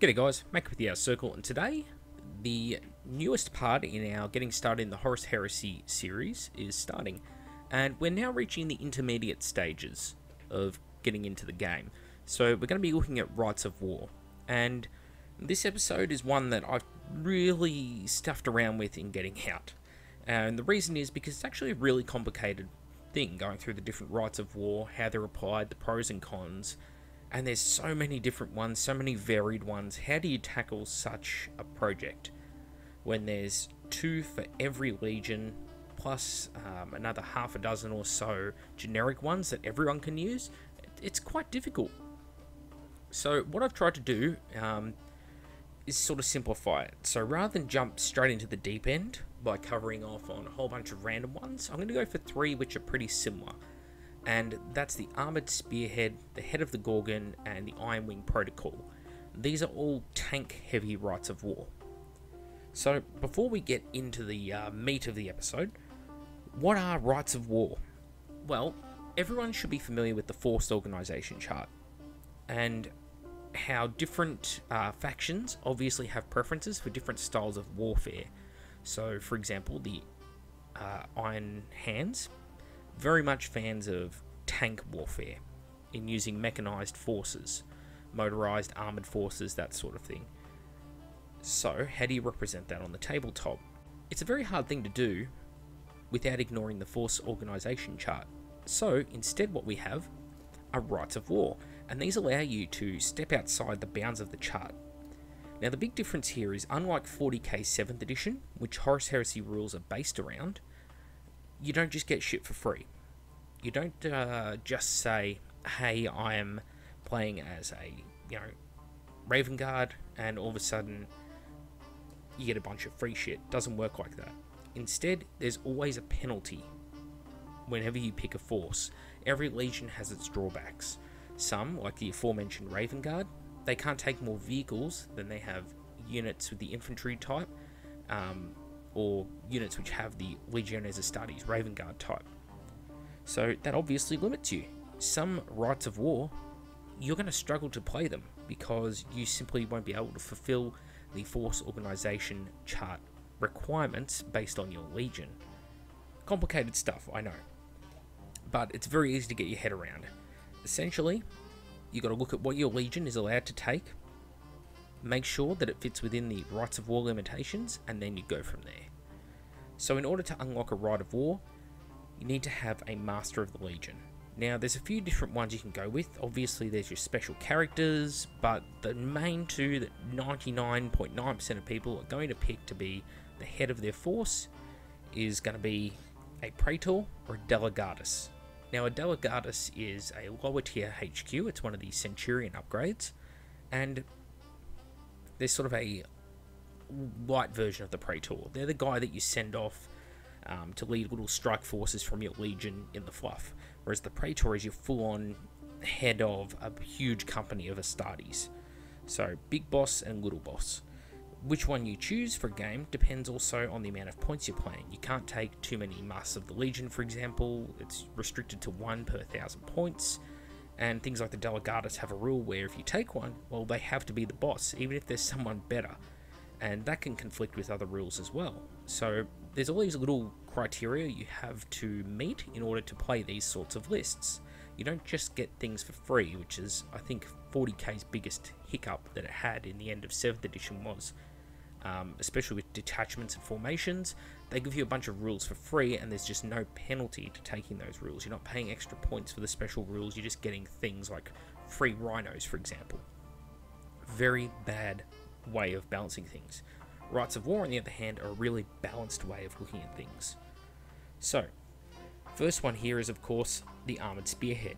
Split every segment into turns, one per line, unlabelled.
G'day guys, Mac with the Outer Circle, and today the newest part in our Getting Started in the Horus Heresy series is starting, and we're now reaching the intermediate stages of getting into the game. So we're going to be looking at Rites of War, and this episode is one that I've really stuffed around with in getting out. And the reason is because it's actually a really complicated thing going through the different rites of war, how they're applied, the pros and cons, and there's so many different ones, so many varied ones. How do you tackle such a project when there's two for every legion, plus um, another half a dozen or so generic ones that everyone can use? It's quite difficult. So, what I've tried to do um, is sort of simplify it. So, rather than jump straight into the deep end by covering off on a whole bunch of random ones, I'm going to go for three which are pretty similar and that's the Armored Spearhead, the Head of the Gorgon, and the Iron Wing Protocol. These are all tank heavy rites of war. So, before we get into the uh, meat of the episode, what are rites of war? Well, everyone should be familiar with the Force Organization chart and how different uh, factions obviously have preferences for different styles of warfare. So, for example, the uh, Iron Hands very much fans of tank warfare in using mechanized forces, motorized armored forces, that sort of thing. So, how do you represent that on the tabletop? It's a very hard thing to do without ignoring the force organization chart. So, instead, what we have are rites of war, and these allow you to step outside the bounds of the chart. Now, the big difference here is unlike 40k 7th edition, which Horus Heresy rules are based around, you don't just get shit for free. You don't uh, just say, "Hey, I am playing as a you know Raven Guard," and all of a sudden you get a bunch of free shit. Doesn't work like that. Instead, there's always a penalty whenever you pick a force. Every legion has its drawbacks. Some, like the aforementioned Raven Guard, they can't take more vehicles than they have units with the infantry type. Um, or units which have the Legiones Astartes Raven Guard type. So that obviously limits you. Some rites of war, you're going to struggle to play them because you simply won't be able to fulfill the force organization chart requirements based on your legion. Complicated stuff, I know. But it's very easy to get your head around. Essentially, you've got to look at what your legion is allowed to take make sure that it fits within the rites of war limitations, and then you go from there. So, in order to unlock a rite of war, you need to have a Master of the Legion. Now, there's a few different ones you can go with. Obviously, there's your special characters, but the main two that 99.9% of people are going to pick to be the head of their force is going to be a Praetor or a Delegatus. Now, a Delegatus is a lower tier HQ, it's one of the Centurion upgrades, and they're sort of a light version of the Praetor. They're the guy that you send off um, to lead little strike forces from your legion in the fluff, whereas the Praetor is your full-on head of a huge company of Astartes. So big boss and little boss. Which one you choose for a game depends also on the amount of points you're playing. You can't take too many Masters of the Legion, for example. It's restricted to one per thousand points. And things like the Delegatus have a rule where if you take one, well, they have to be the boss, even if there's someone better. And that can conflict with other rules as well. So there's all these little criteria you have to meet in order to play these sorts of lists. You don't just get things for free, which is, I think, 40k's biggest hiccup that it had in the end of 7th edition was um, especially with detachments and formations, they give you a bunch of rules for free, and there's just no penalty to taking those rules. You're not paying extra points for the special rules, you're just getting things like free rhinos, for example. Very bad way of balancing things. Rites of War, on the other hand, are a really balanced way of looking at things. So, first one here is, of course, the Armored Spearhead.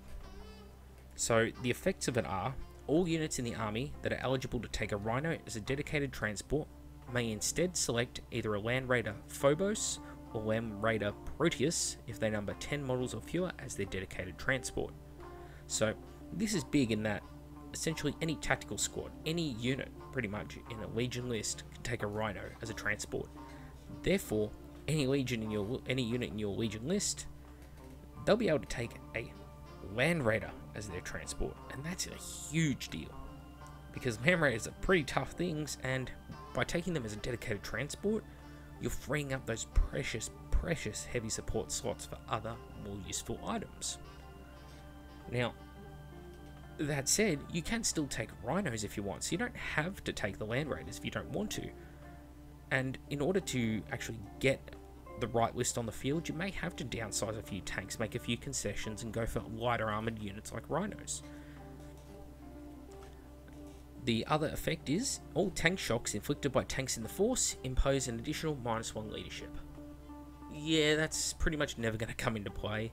So, the effects of it are all units in the army that are eligible to take a Rhino as a dedicated transport may instead select either a Land Raider Phobos or Land Raider Proteus if they number 10 models or fewer as their dedicated transport. So, this is big in that essentially any tactical squad, any unit pretty much in a Legion list can take a Rhino as a transport. Therefore, any Legion in your any unit in your Legion list, they'll be able to take a Land Raider as their transport, and that's a huge deal. because land raiders are pretty tough things, and by taking them as a dedicated transport, you're freeing up those precious, precious heavy support slots for other more useful items. Now, that said, you can still take rhinos if you want, so you don't have to take the land raiders if you don't want to. And in order to actually get the right list on the field, you may have to downsize a few tanks, make a few concessions, and go for lighter armored units like rhinos. The other effect is all tank shocks inflicted by tanks in the force impose an additional minus one leadership. Yeah, that's pretty much never going to come into play.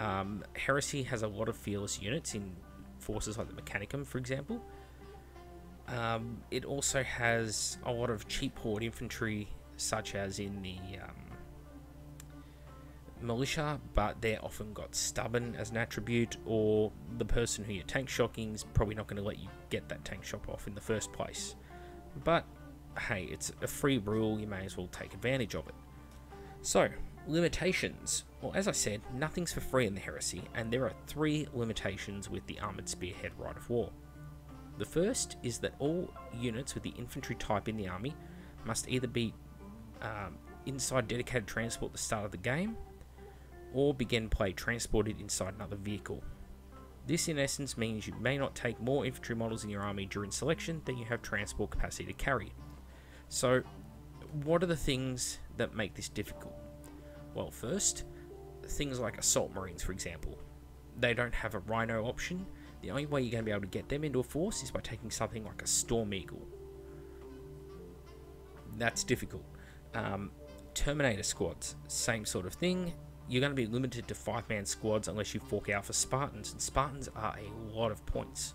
Um, Heresy has a lot of fearless units in forces like the Mechanicum, for example. Um, it also has a lot of cheap horde infantry, such as in the um, militia, but they're often got stubborn as an attribute, or the person who you're tank shocking is probably not going to let you get that tank shock off in the first place. But hey, it's a free rule, you may as well take advantage of it. So, limitations. Well, as I said, nothing's for free in the Heresy, and there are three limitations with the Armoured Spearhead Rite of War. The first is that all units with the infantry type in the army must either be um, inside dedicated transport at the start of the game, or begin play transported inside another vehicle. This, in essence, means you may not take more infantry models in your army during selection than you have transport capacity to carry. So, what are the things that make this difficult? Well, first, things like assault marines, for example. They don't have a rhino option. The only way you're going to be able to get them into a force is by taking something like a storm eagle. That's difficult. Um, Terminator squads, same sort of thing. You're going to be limited to five man squads unless you fork out for Spartans, and Spartans are a lot of points.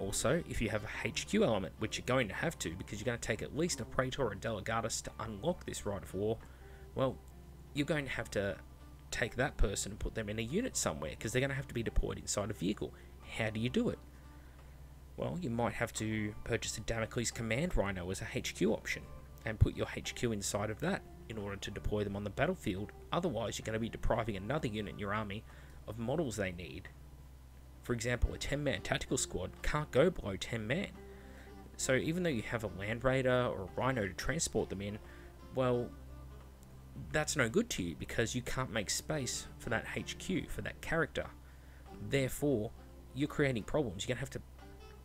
Also, if you have a HQ element, which you're going to have to because you're going to take at least a Praetor or a Delegatus to unlock this Rite of War, well, you're going to have to take that person and put them in a unit somewhere because they're going to have to be deployed inside a vehicle. How do you do it? Well, you might have to purchase a Damocles Command Rhino as a HQ option and put your HQ inside of that in order to deploy them on the battlefield. Otherwise, you're going to be depriving another unit in your army of models they need. For example, a 10 man tactical squad can't go below 10 man. So, even though you have a Land Raider or a Rhino to transport them in, well, that's no good to you because you can't make space for that HQ, for that character. Therefore, you're creating problems. You're going to have to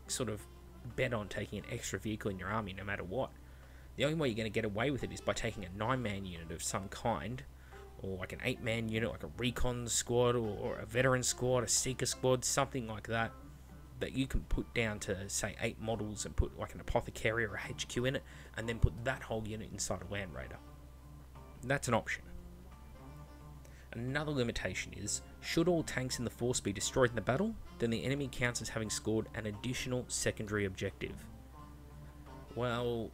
sort of bet on taking an extra vehicle in your army no matter what. The only way you're going to get away with it is by taking a 9 man unit of some kind, or like an 8 man unit, like a recon squad, or, or a veteran squad, a seeker squad, something like that, that you can put down to, say, 8 models and put like an apothecary or a HQ in it, and then put that whole unit inside a Land Raider. That's an option. Another limitation is, should all tanks in the force be destroyed in the battle, then the enemy counts as having scored an additional secondary objective. Well,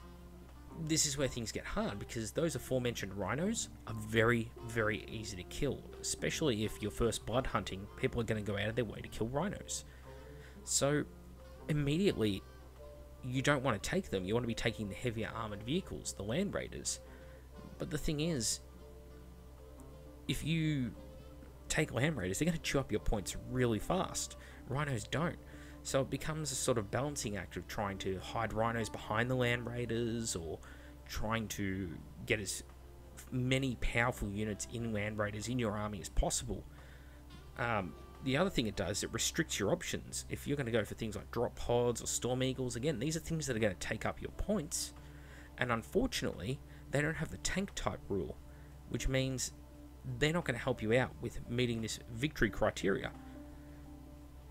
this is where things get hard because those aforementioned rhinos are very, very easy to kill, especially if you're first blood hunting, people are going to go out of their way to kill rhinos. So, immediately, you don't want to take them, you want to be taking the heavier armored vehicles, the Land Raiders. But the thing is, if you take Land Raiders, they're going to chew up your points really fast. Rhinos don't. So it becomes a sort of balancing act of trying to hide rhinos behind the Land Raiders or trying to get as many powerful units in Land Raiders in your army as possible. Um, the other thing it does, it restricts your options. If you're going to go for things like drop pods or storm eagles, again, these are things that are going to take up your points. And unfortunately, they don't have the tank type rule, which means they're not going to help you out with meeting this victory criteria.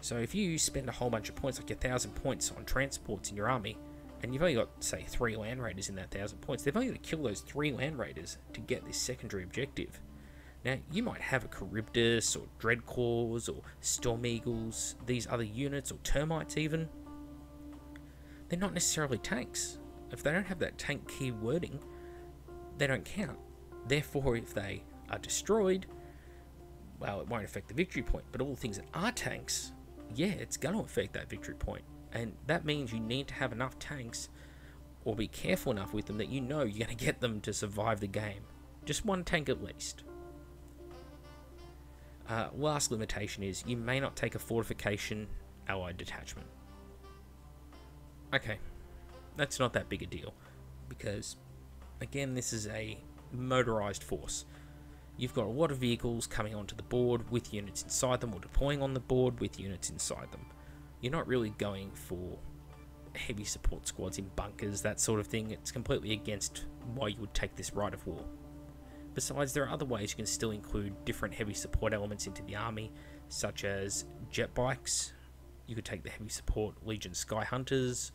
So if you spend a whole bunch of points, like a thousand points on transports in your army, and you've only got, say, three land raiders in that thousand points, they've only got to kill those three land raiders to get this secondary objective. Now, you might have a Kharybdis or Dreadclaws or Storm Eagles, these other units, or Termites even. They're not necessarily tanks. If they don't have that tank key wording, they don't count. Therefore, if they are destroyed, well, it won't affect the victory point. But all the things that are tanks, yeah, it's going to affect that victory point. And that means you need to have enough tanks or be careful enough with them that you know you're going to get them to survive the game. Just one tank at least. Uh, last limitation is you may not take a fortification allied detachment. okay, that's not that big a deal because, again, this is a motorized force. You've got a lot of vehicles coming onto the board with units inside them or deploying on the board with units inside them. You're not really going for heavy support squads in bunkers, that sort of thing. It's completely against why you would take this rite of war. Besides, there are other ways you can still include different heavy support elements into the army, such as jet bikes. You could take the heavy support Legion Sky Hunters.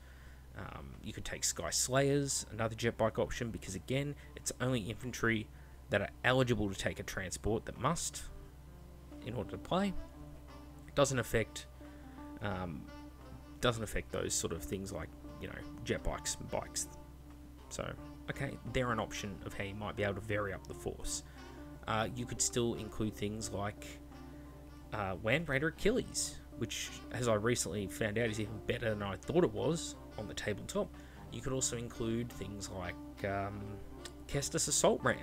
Um, you could take Sky Slayers, another jet bike option, because again, it's only infantry that are eligible to take a transport that must in order to play. It doesn't affect um, doesn't affect those sort of things like you know jet bikes and bikes. So okay, they're an option of how you might be able to vary up the force. Uh, you could still include things like uh, Land Raider Achilles, which, as I recently found out, is even better than I thought it was on the tabletop. You could also include things like um, Caestus Assault Ram.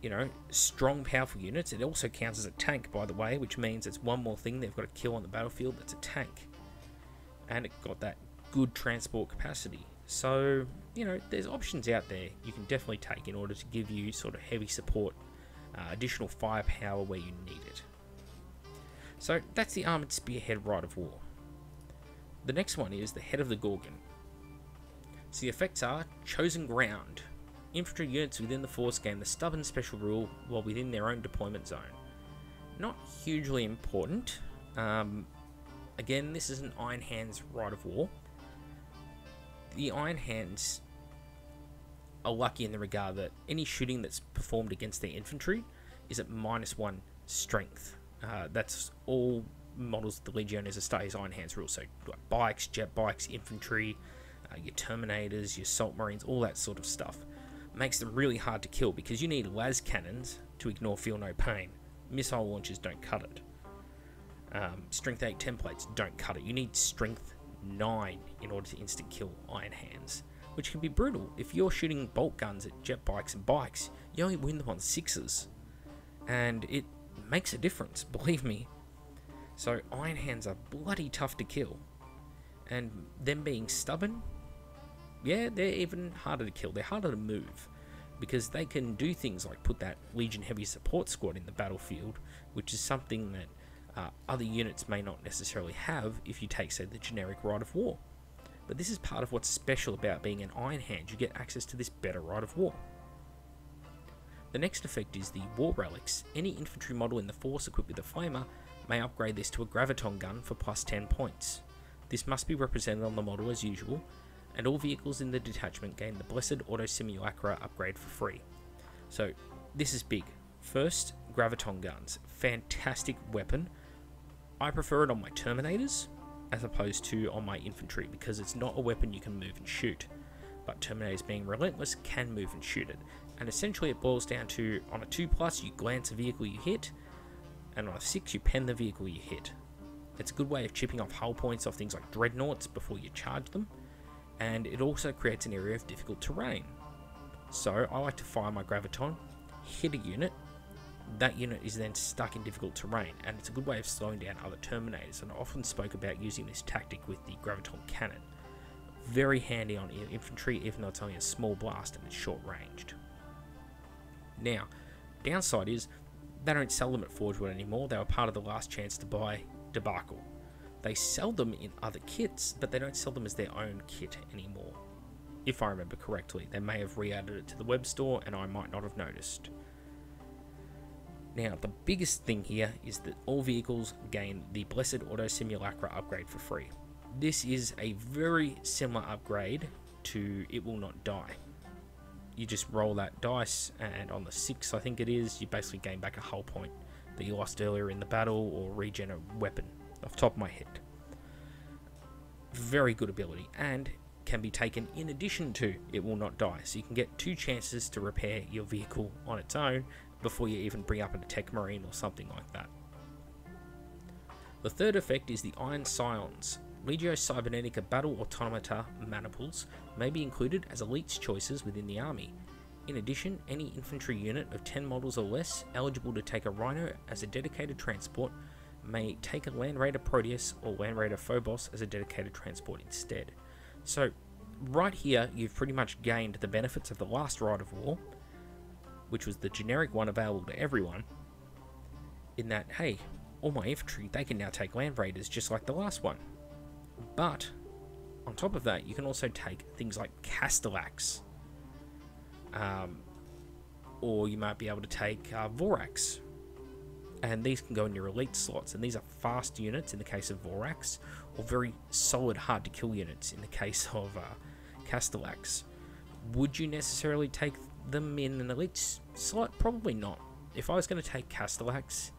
You know, strong, powerful units. It also counts as a tank, by the way, which means it's one more thing they've got to kill on the battlefield that's a tank. And it got that good transport capacity. So, you know, there's options out there you can definitely take in order to give you sort of heavy support, uh, additional firepower where you need it. So that's the Armoured Spearhead Rite of War. The next one is the Head of the Gorgon. So the effects are Chosen Ground. Infantry units within the force gain the stubborn special rule while within their own deployment zone. Not hugely important. Um, again, this is an Iron Hands Rite of War the Iron Hands are lucky in the regard that any shooting that's performed against their infantry is at minus one strength. Uh, that's all models of the Legiones Astartes Iron Hands rule. So like bikes, jet bikes, infantry, uh, your Terminators, your Salt Marines, all that sort of stuff. Makes them really hard to kill because you need las cannons to ignore feel no pain. Missile launchers don't cut it. Um, strength 8 templates don't cut it. You need strength 9 in order to instant kill Iron Hands, which can be brutal. If you're shooting bolt guns at jet bikes and bikes, you only win them on sixes, and it makes a difference, believe me. So Iron Hands are bloody tough to kill, and them being stubborn, yeah, they're even harder to kill. They're harder to move because they can do things like put that Legion Heavy Support Squad in the battlefield, which is something that uh, other units may not necessarily have if you take, say, the generic Rite of War. But this is part of what's special about being an Iron Hand, you get access to this better Rite of War. The next effect is the War Relics. Any infantry model in the force equipped with a flamer may upgrade this to a graviton gun for plus 10 points. This must be represented on the model as usual, and all vehicles in the detachment gain the Blessed Auto Simulacra upgrade for free. So, this is big. First, graviton guns. Fantastic weapon I prefer it on my Terminators as opposed to on my infantry because it's not a weapon you can move and shoot. But Terminators being relentless can move and shoot it. And essentially it boils down to on a 2 plus you glance a vehicle you hit, and on a 6 you pen the vehicle you hit. It's a good way of chipping off hull points off things like dreadnoughts before you charge them, and it also creates an area of difficult terrain. So I like to fire my graviton, hit a unit, that unit is then stuck in difficult terrain, and it's a good way of slowing down other Terminators, and I often spoke about using this tactic with the Graviton Cannon. Very handy on infantry, even though it's only a small blast and it's short ranged. Now, downside is they don't sell them at Forgeworld anymore, they were part of the last chance to buy debacle. They sell them in other kits, but they don't sell them as their own kit anymore. If I remember correctly, they may have re added it to the web store and I might not have noticed. Now, the biggest thing here is that all vehicles gain the Blessed Auto Simulacra upgrade for free. This is a very similar upgrade to It Will Not Die. You just roll that dice, and on the 6, I think it is, you basically gain back a hull point that you lost earlier in the battle or regen a weapon, off top of my head. Very good ability, and can be taken in addition to It Will Not Die. So you can get two chances to repair your vehicle on its own before you even bring up an attack marine or something like that. The third effect is the Iron Scions. Legio Cybernetica Battle Automata maniples may be included as elites choices within the army. In addition, any infantry unit of 10 models or less eligible to take a Rhino as a dedicated transport may take a Land Raider Proteus or Land Raider Phobos as a dedicated transport instead. So, right here, you've pretty much gained the benefits of the last Rite of War, which was the generic one available to everyone, in that, hey, all my infantry, they can now take Land Raiders just like the last one. But, on top of that, you can also take things like Castellax. Um, or you might be able to take uh, Vorax. And these can go in your elite slots, and these are fast units in the case of Vorax, or very solid, hard to kill units in the case of uh, Castellax. Would you necessarily take them in an elite slot? Probably not. If I was going to take Castellax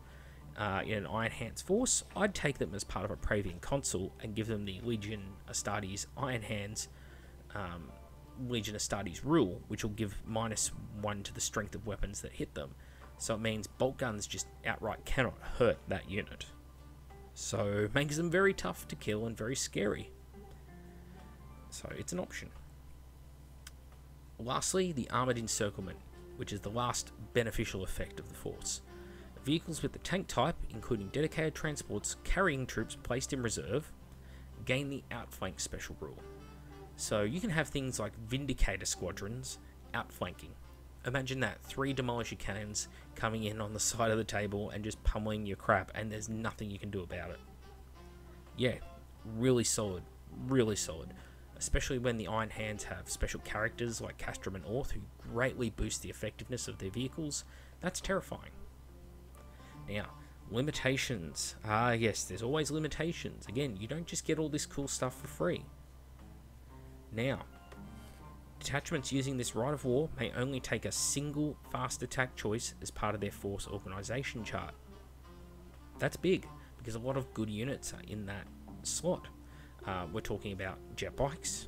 uh, in an Iron Hands force, I'd take them as part of a Praevian Consul and give them the Legion Astartes Iron Hands um, Legion Astartes rule, which will give minus one to the strength of weapons that hit them. So it means bolt guns just outright cannot hurt that unit. So makes them very tough to kill and very scary. So it's an option. Lastly, the Armoured Encirclement, which is the last beneficial effect of the force. Vehicles with the tank type, including dedicated transports carrying troops placed in reserve, gain the outflank special rule. So you can have things like Vindicator squadrons outflanking. Imagine that three demolisher cannons coming in on the side of the table and just pummeling your crap, and there's nothing you can do about it. Yeah, really solid, really solid. Especially when the Iron Hands have special characters like Castrum and Orth who greatly boost the effectiveness of their vehicles. That's terrifying. Now, limitations. Ah, yes, there's always limitations. Again, you don't just get all this cool stuff for free. Now, detachments using this Rite of War may only take a single fast attack choice as part of their force organization chart. That's big because a lot of good units are in that slot. Uh, we're talking about jet bikes,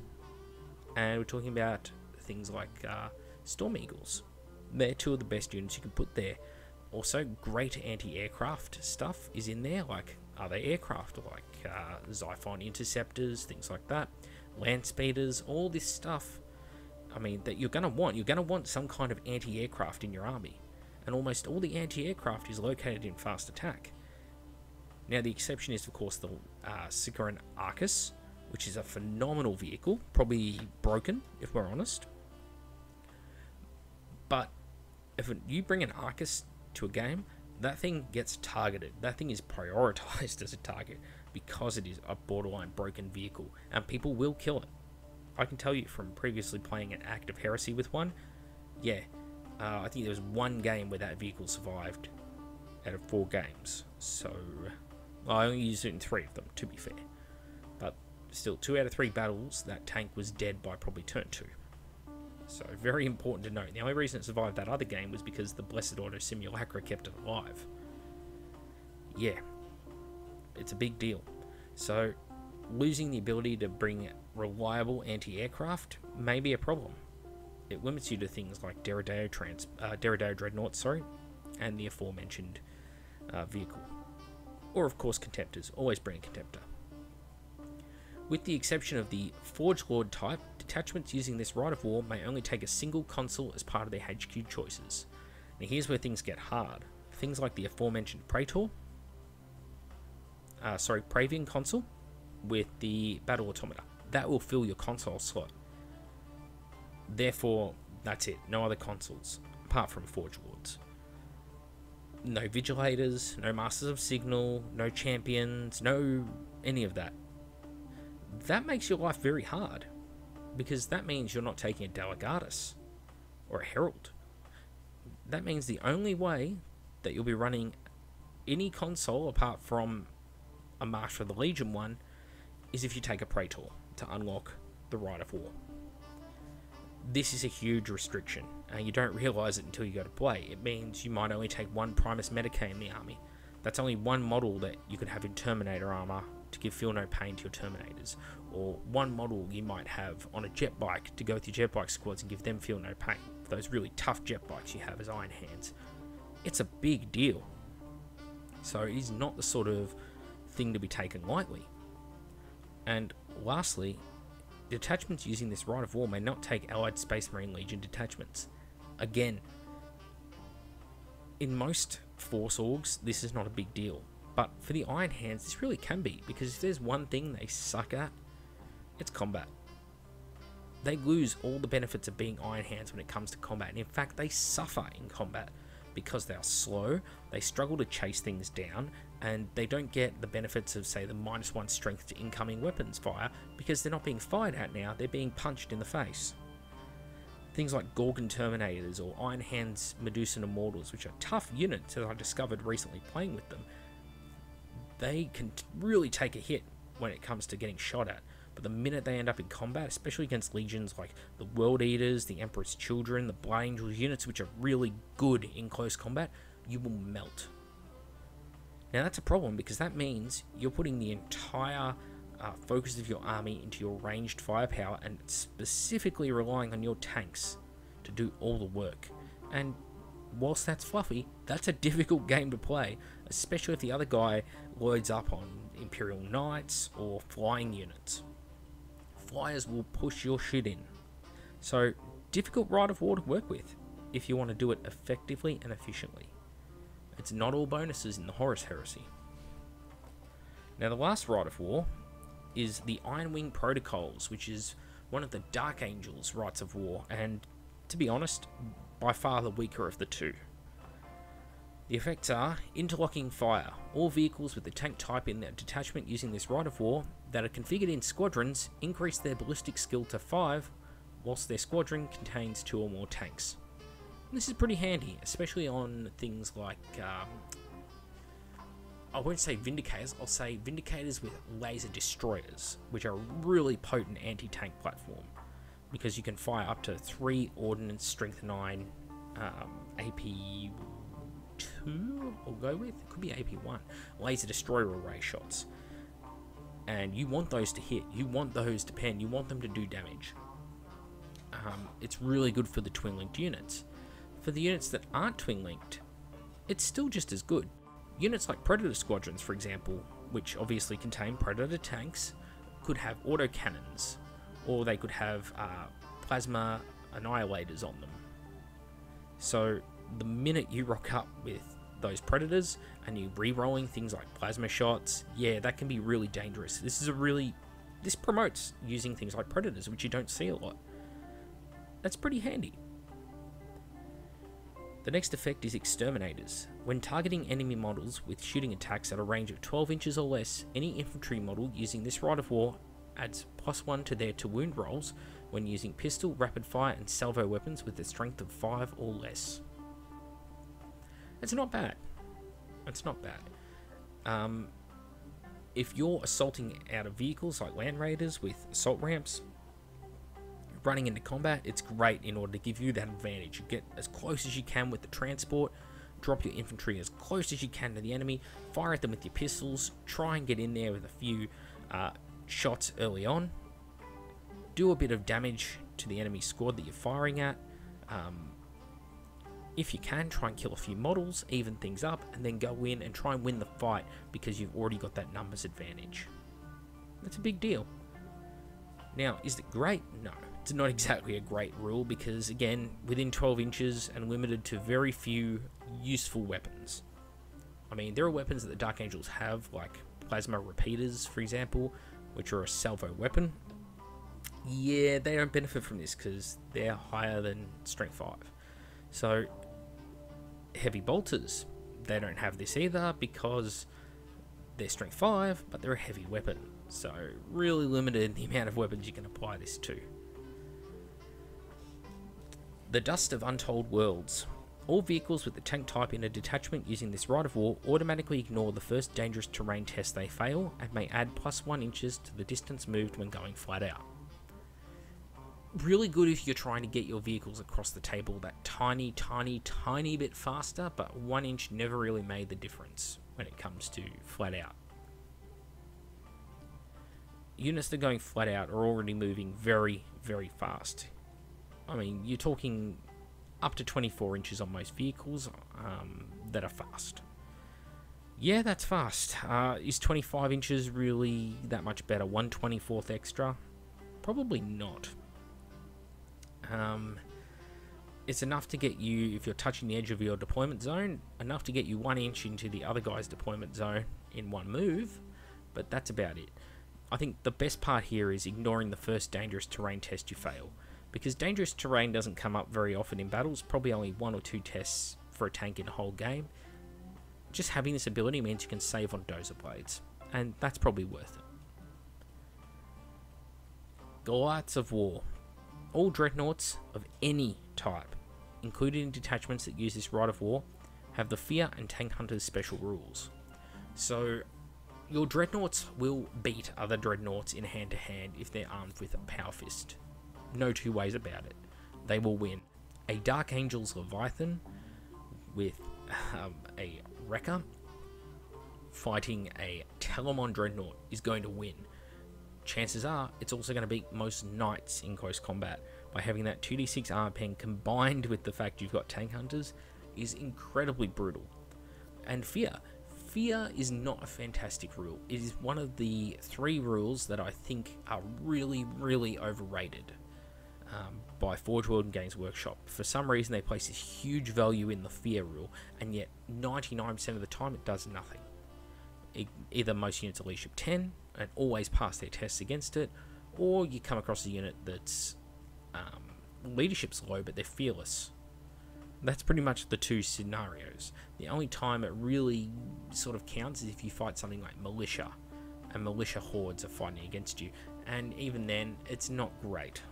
and we're talking about things like uh, Storm Eagles. They're two of the best units you can put there. Also, great anti-aircraft stuff is in there, like other aircraft, like uh, Xiphon interceptors, things like that land speeders, all this stuff. I mean, that you're going to want. You're going to want some kind of anti aircraft in your army. And almost all the anti aircraft is located in fast attack. Now, the exception is, of course, the uh, Arcus, which is a phenomenal vehicle, probably broken, if we're honest. But if you bring an Arcus to a game, that thing gets targeted. That thing is prioritized as a target because it is a borderline broken vehicle, and people will kill it. I can tell you from previously playing an Act of Heresy with one, yeah, uh, I think there was one game where that vehicle survived out of four games. So well, I only used it in three of them, to be fair. But still, two out of three battles, that tank was dead by probably turn two. So very important to note. The only reason it survived that other game was because the Blessed Auto Simulacra kept it alive. Yeah, it's a big deal. So, losing the ability to bring reliable anti-aircraft may be a problem. It limits you to things like Deredeo, trans, uh, Deredeo Dreadnought, sorry, and the aforementioned uh, vehicle. Or, of course, Contemptors. Always bring a Contemptor. With the exception of the Forge Lord type, detachments using this Rite of War may only take a single consul as part of their HQ choices. Now, here's where things get hard. Things like the aforementioned Praetor, uh, sorry, Praevian Consul with the Battle Automata. That will fill your consul slot. Therefore, that's it. No other consuls, apart from Forge Lords. No Vigilators, no Masters of Signal, no Champions, no any of that. That makes your life very hard, because that means you're not taking a Delegatus or a Herald. That means the only way that you'll be running any consul apart from a Master of the Legion one is if you take a Praetor to unlock the Rite of War. This is a huge restriction, and you don't realise it until you go to play. It means you might only take one Primus Medicae in the army. That's only one model that you could have in Terminator armour to give feel no pain to your Terminators, or one model you might have on a jet bike to go with your jet bike squads and give them feel no pain. Those really tough jet bikes you have as Iron Hands. It's a big deal. So it is not the sort of thing to be taken lightly. And lastly, detachments using this rite of War may not take Allied Space Marine Legion detachments. Again, in most Force orgs, this is not a big deal. But for the Iron Hands, this really can be, because if there's one thing they suck at, it's combat. They lose all the benefits of being Iron Hands when it comes to combat, and in fact, they suffer in combat because they are slow, they struggle to chase things down, and they don't get the benefits of, say, the minus one strength to incoming weapons fire because they're not being fired at now, they're being punched in the face. Things like Gorgon Terminators or Iron Hands Medusan Immortals, which are tough units that I discovered recently playing with them, they can really take a hit when it comes to getting shot at. But the minute they end up in combat, especially against legions like the World Eaters, the Emperor's Children, the Blood Angels units, which are really good in close combat, you will melt. Now that's a problem because that means you're putting the entire uh, focus of your army into your ranged firepower and specifically relying on your tanks to do all the work. And whilst that's fluffy, that's a difficult game to play, especially if the other guy loads up on Imperial Knights or flying units. Flyers will push your shit in. So, difficult Rite of War to work with if you want to do it effectively and efficiently. It's not all bonuses in the Horus Heresy. Now, the last Rite of War is the Ironwing Protocols, which is one of the Dark Angels' Rites of War, and to be honest, by far the weaker of the two. The effects are interlocking fire. All vehicles with the tank type in their detachment using this Rite of War that are configured in squadrons increase their ballistic skill to 5, whilst their squadron contains 2 or more tanks. This is pretty handy, especially on things like, um, I won't say Vindicators, I'll say Vindicators with laser destroyers, which are a really potent anti-tank platform, because you can fire up to 3 Ordnance Strength 9 um, AP 2 I'll go with. It could be AP1. Laser destroyer array shots. And you want those to hit. You want those to pen. You want them to do damage. Um, it's really good for the twin linked units. For the units that aren't twin linked, it's still just as good. Units like Predator squadrons, for example, which obviously contain Predator tanks, could have autocannons, or they could have uh, plasma annihilators on them. So the minute you rock up with those predators and you re-rolling things like plasma shots, yeah, that can be really dangerous. This is a really this promotes using things like predators, which you don't see a lot. That's pretty handy. The next effect is Exterminators. When targeting enemy models with shooting attacks at a range of 12 inches or less, any infantry model using this Rite of War adds plus 1 to their to wound rolls when using pistol, rapid fire, and salvo weapons with a strength of 5 or less. It's not bad. It's not bad. Um, if you're assaulting out of vehicles like land raiders with assault ramps, running into combat, it's great in order to give you that advantage. You get as close as you can with the transport, drop your infantry as close as you can to the enemy, fire at them with your pistols, try and get in there with a few uh, shots early on, do a bit of damage to the enemy squad that you're firing at. Um, if you can, try and kill a few models, even things up, and then go in and try and win the fight because you've already got that numbers advantage. That's a big deal. Now, is it great? No, it's not exactly a great rule because, again, within 12 inches and limited to very few useful weapons. I mean, there are weapons that the Dark Angels have, like plasma repeaters, for example, which are a salvo weapon. Yeah, they don't benefit from this because they're higher than Strength 5. So heavy bolters. They don't have this either because they're strength 5, but they're a heavy weapon. So, really limited the amount of weapons you can apply this to. The Dust of Untold Worlds. All vehicles with the tank type in a detachment using this Rite of War automatically ignore the first dangerous terrain test they fail and may add plus 1 inches to the distance moved when going flat out really good if you're trying to get your vehicles across the table that tiny, tiny, tiny bit faster, but one inch never really made the difference when it comes to flat out. Units that are going flat out are already moving very, very fast. I mean, you're talking up to 24 inches on most vehicles um, that are fast. Yeah, that's fast. Uh, is 25 inches really that much better? 124th extra? Probably not. Um, it's enough to get you, if you're touching the edge of your deployment zone, enough to get you one inch into the other guy's deployment zone in one move, but that's about it. I think the best part here is ignoring the first dangerous terrain test you fail, because dangerous terrain doesn't come up very often in battles, probably only one or two tests for a tank in a whole game. Just having this ability means you can save on dozer blades, and that's probably worth it. Goliaths of War. All dreadnoughts of any type, including detachments that use this rite of war, have the Fear and Tank Hunters special rules. So, your dreadnoughts will beat other dreadnoughts in hand to hand if they're armed with a power fist. No two ways about it. They will win. A Dark Angel's Leviathan with um, a Wrecker fighting a Telemon Dreadnought is going to win. Chances are it's also going to beat most Knights in close combat by having that 2d6 armor pen combined with the fact you've got tank hunters is incredibly brutal. And fear. Fear is not a fantastic rule. It is one of the three rules that I think are really, really overrated um, by Forge World and Games Workshop. For some reason, they place this huge value in the fear rule, and yet 99% of the time it does nothing. It, either most units are leadership 10 and always pass their tests against it, or you come across a unit that's um, leadership's low, but they're fearless. That's pretty much the two scenarios. The only time it really sort of counts is if you fight something like militia, and militia hordes are fighting against you, and even then, it's not great.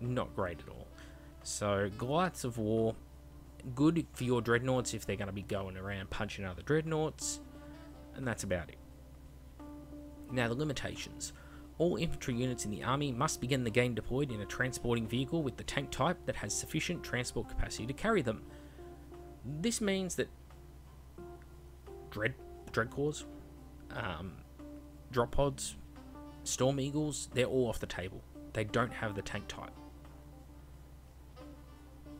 Not great at all. So, Goliaths of War, good for your dreadnoughts if they're going to be going around punching other dreadnoughts, and that's about it. Now, the limitations. All infantry units in the army must begin the game deployed in a transporting vehicle with the tank type that has sufficient transport capacity to carry them. This means that Dread Dreadclaws, um, drop pods, Storm Eagles, they're all off the table. They don't have the tank type.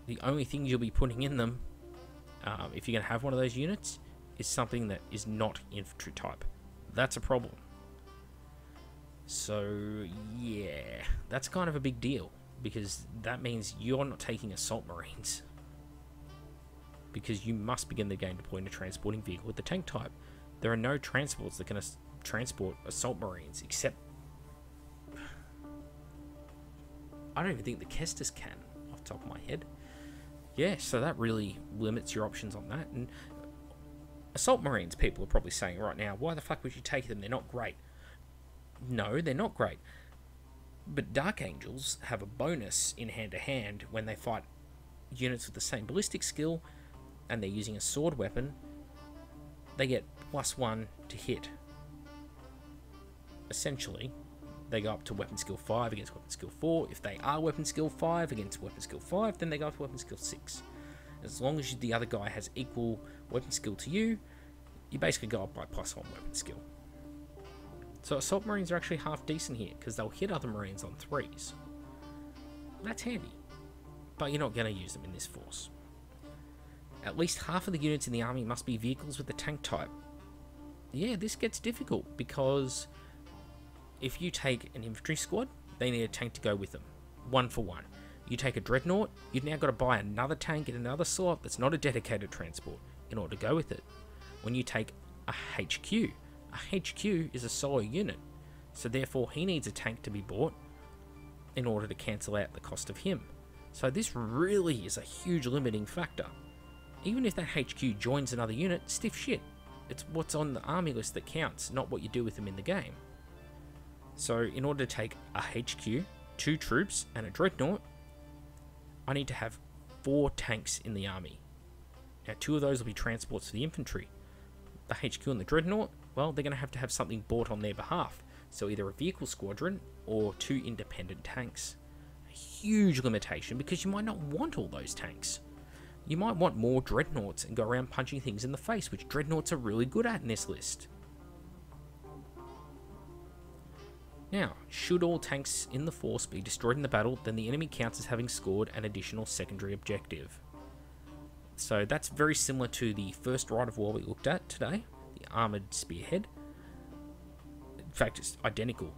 The only things you'll be putting in them, um, if you're going to have one of those units, is something that is not infantry type. That's a problem. So, yeah, that's kind of a big deal because that means you're not taking assault marines. Because you must begin the game deploying a transporting vehicle with the tank type. There are no transports that can transport assault marines except. I don't even think the Caestus can, off the top of my head. Yeah, so that really limits your options on that. And assault marines, people are probably saying right now, why the fuck would you take them? They're not great. No, they're not great. But Dark Angels have a bonus in hand to hand when they fight units with the same ballistic skill and they're using a sword weapon. They get plus one to hit. Essentially, they go up to weapon skill 5 against weapon skill 4. If they are weapon skill 5 against weapon skill 5, then they go up to weapon skill 6. As long as the other guy has equal weapon skill to you, you basically go up by plus 1 weapon skill. So assault marines are actually half decent here because they'll hit other marines on threes. That's handy, but you're not going to use them in this force. At least half of the units in the army must be vehicles with the tank type. Yeah, this gets difficult because if you take an infantry squad, they need a tank to go with them, one for one. You take a dreadnought, you've now got to buy another tank in another slot that's not a dedicated transport in order to go with it. When you take a HQ, a HQ is a solo unit, so therefore he needs a tank to be bought in order to cancel out the cost of him. So this really is a huge limiting factor. Even if that HQ joins another unit, stiff shit. It's what's on the army list that counts, not what you do with them in the game. So in order to take a HQ, two troops, and a dreadnought, I need to have four tanks in the army. Now two of those will be transports for the infantry. The HQ and the dreadnought well, they're going to have to have something bought on their behalf. So either a vehicle squadron or two independent tanks. A huge limitation because you might not want all those tanks. You might want more dreadnoughts and go around punching things in the face, which dreadnoughts are really good at in this list. Now, should all tanks in the force be destroyed in the battle, then the enemy counts as having scored an additional secondary objective. So that's very similar to the first Rite of War we looked at today, the armored spearhead. In fact, it's identical.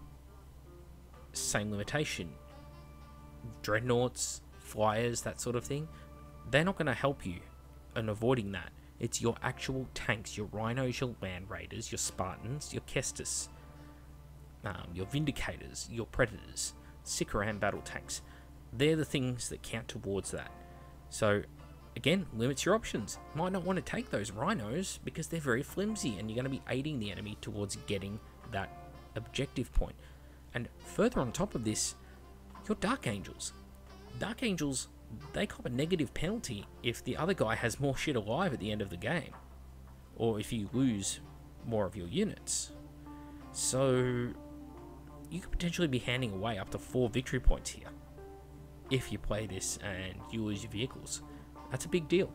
Same limitation. Dreadnoughts, flyers, that sort of thing, they're not going to help you in avoiding that. It's your actual tanks, your rhinos, your land raiders, your Spartans, your Caestus, um, your Vindicators, your Predators, Sicaran battle tanks. They're the things that count towards that. So, again, limits your options. Might not want to take those rhinos because they're very flimsy and you're going to be aiding the enemy towards getting that objective point. And further on top of this, your Dark Angels. Dark Angels, they cop a negative penalty if the other guy has more shit alive at the end of the game. Or if you lose more of your units. So, you could potentially be handing away up to four victory points here if you play this and you lose your vehicles. That's a big deal.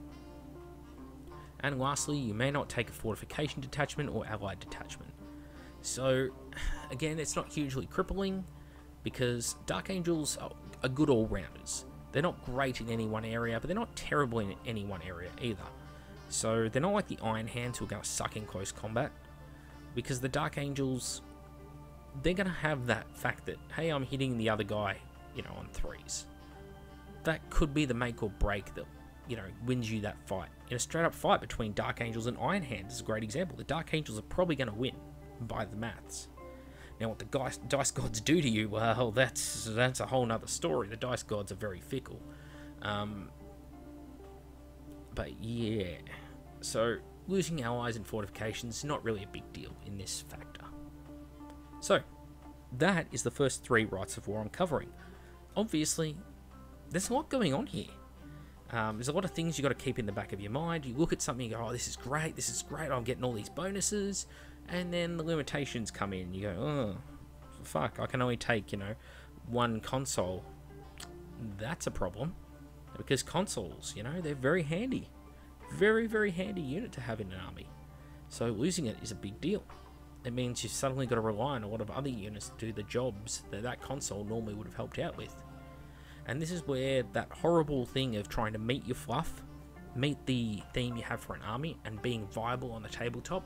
And lastly, you may not take a fortification detachment or allied detachment. So, again, it's not hugely crippling because Dark Angels are, are good all rounders. They're not great in any one area, but they're not terrible in any one area either. So, they're not like the Iron Hands who are going to suck in close combat because the Dark Angels, they're going to have that fact that, hey, I'm hitting the other guy, you know, on threes. That could be the make or break that, you know, wins you that fight. In a straight up fight between Dark Angels and Iron Hands is a great example. The Dark Angels are probably going to win by the maths. Now, what the dice, dice gods do to you, well, that's that's a whole nother story. The dice gods are very fickle. Um, but yeah, so losing allies and fortifications is not really a big deal in this factor. So, that is the first three rites of war I'm covering. Obviously, there's a lot going on here. Um, there's a lot of things you got to keep in the back of your mind. You look at something, you go, "Oh, this is great! This is great! I'm getting all these bonuses," and then the limitations come in. You go, "Oh, fuck! I can only take you know one consul." That's a problem because consuls, you know, they're very handy, very very handy unit to have in an army. So losing it is a big deal. It means you've suddenly got to rely on a lot of other units to do the jobs that that consul normally would have helped out with. And this is where that horrible thing of trying to meet your fluff, meet the theme you have for an army, and being viable on the tabletop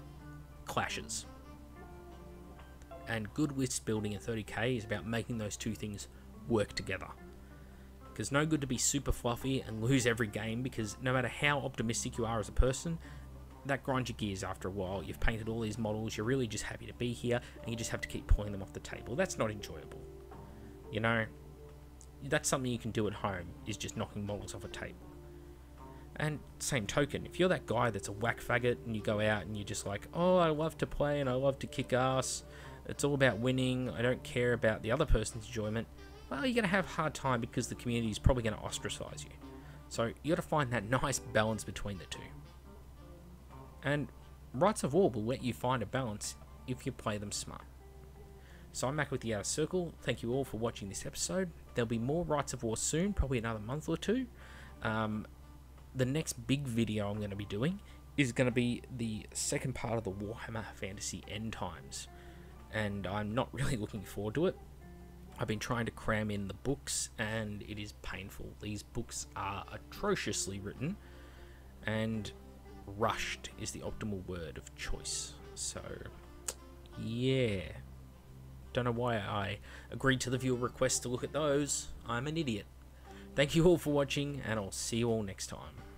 clashes. And good WISP building in 30k is about making those two things work together. Because no good to be super fluffy and lose every game because no matter how optimistic you are as a person, that grinds your gears after a while. You've painted all these models, you're really just happy to be here, and you just have to keep pulling them off the table. That's not enjoyable. You know, that's something you can do at home is just knocking models off a table. and same token if you're that guy that's a whack faggot and you go out and you're just like oh i love to play and i love to kick ass it's all about winning i don't care about the other person's enjoyment well you're going to have a hard time because the community is probably going to ostracize you so you got to find that nice balance between the two and Rites of war will let you find a balance if you play them smart so I'm Mac with the Outer Circle. Thank you all for watching this episode. There'll be more Rites of War soon, probably another month or two. Um, the next big video I'm going to be doing is going to be the second part of the Warhammer Fantasy End Times. And I'm not really looking forward to it. I've been trying to cram in the books, and it is painful. These books are atrociously written, and rushed is the optimal word of choice. So, yeah. Don't know why I agreed to the viewer request to look at those. I'm an idiot. Thank you all for watching, and I'll see you all next time.